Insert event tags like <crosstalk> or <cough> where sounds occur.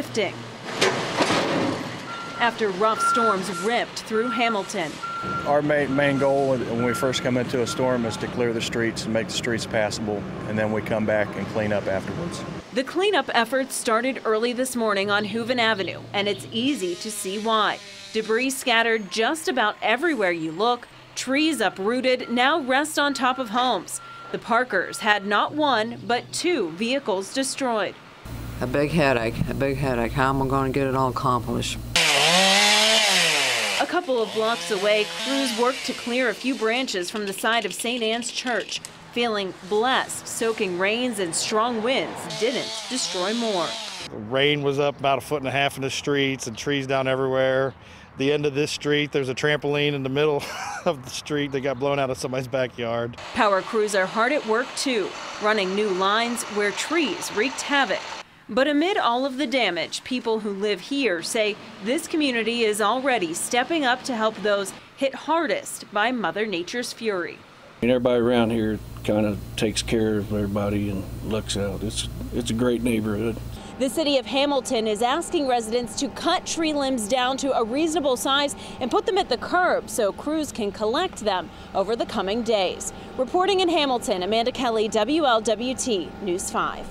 lifting after rough storms ripped through Hamilton. Our main, main goal when we first come into a storm is to clear the streets and make the streets passable, and then we come back and clean up afterwards. The cleanup efforts started early this morning on Hooven Avenue, and it's easy to see why. Debris scattered just about everywhere you look, trees uprooted now rest on top of homes. The Parkers had not one, but two vehicles destroyed. A big headache, a big headache. How am I going to get it all accomplished? A couple of blocks away, crews worked to clear a few branches from the side of St. Anne's Church. Feeling blessed, soaking rains and strong winds didn't destroy more. The rain was up about a foot and a half in the streets and trees down everywhere. The end of this street, there's a trampoline in the middle <laughs> of the street that got blown out of somebody's backyard. Power crews are hard at work too, running new lines where trees wreaked havoc. But amid all of the damage, people who live here say this community is already stepping up to help those hit hardest by Mother Nature's fury. And everybody around here kind of takes care of everybody and looks out. It's, it's a great neighborhood. The city of Hamilton is asking residents to cut tree limbs down to a reasonable size and put them at the curb so crews can collect them over the coming days. Reporting in Hamilton, Amanda Kelly, WLWT News 5.